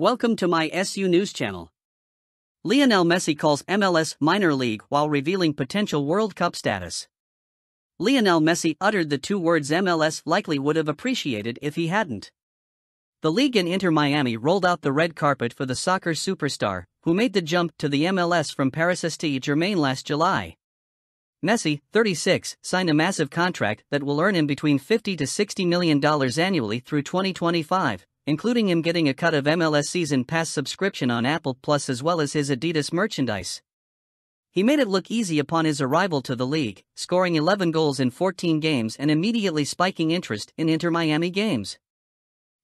Welcome to my SU News channel. Lionel Messi calls MLS minor league while revealing potential World Cup status. Lionel Messi uttered the two words MLS likely would have appreciated if he hadn't. The league in Inter Miami rolled out the red carpet for the soccer superstar, who made the jump to the MLS from Paris Saint-Germain last July. Messi, 36, signed a massive contract that will earn him between 50 to 60 million dollars annually through 2025, including him getting a cut of MLS season pass subscription on Apple Plus as well as his Adidas merchandise. He made it look easy upon his arrival to the league, scoring 11 goals in 14 games and immediately spiking interest in Inter Miami games.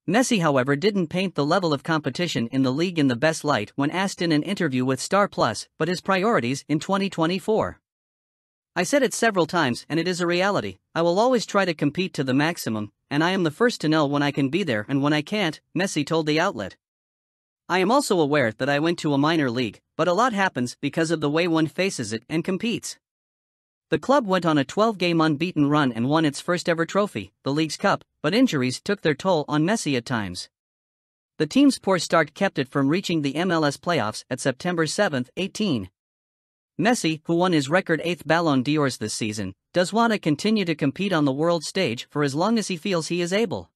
Messi, however, didn't paint the level of competition in the league in the best light when asked in an interview with Star Plus, but his priorities in 2024. I said it several times and it is a reality. I will always try to compete to the maximum, and I am the first to know when I can be there and when I can't, Messi told the outlet. I am also aware that I went to a minor league, but a lot happens because of the way one faces it and competes. The club went on a 12 game unbeaten run and won its first ever trophy, the Leagues Cup, but injuries took their toll on Messi at times. The team's poor start kept it from reaching the MLS playoffs at September 7, 18. Messi, who won his record eighth Ballon d'Ors this season, does want to continue to compete on the world stage for as long as he feels he is able.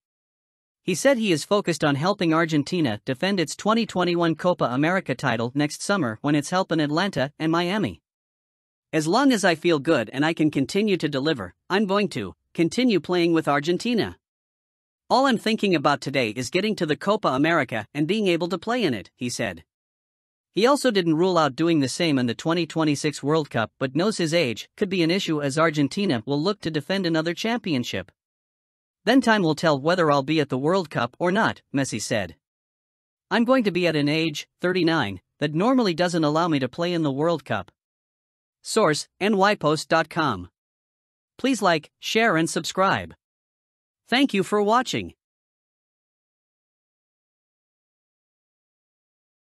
He said he is focused on helping Argentina defend its 2021 Copa America title next summer when it's helping Atlanta and Miami. As long as I feel good and I can continue to deliver, I'm going to continue playing with Argentina. All I'm thinking about today is getting to the Copa America and being able to play in it, he said. He also didn't rule out doing the same in the 2026 World Cup but knows his age could be an issue as Argentina will look to defend another championship. Then time will tell whether I'll be at the World Cup or not, Messi said. I'm going to be at an age, 39, that normally doesn't allow me to play in the World Cup. Source nypost.com. Please like, share, and subscribe. Thank you for watching.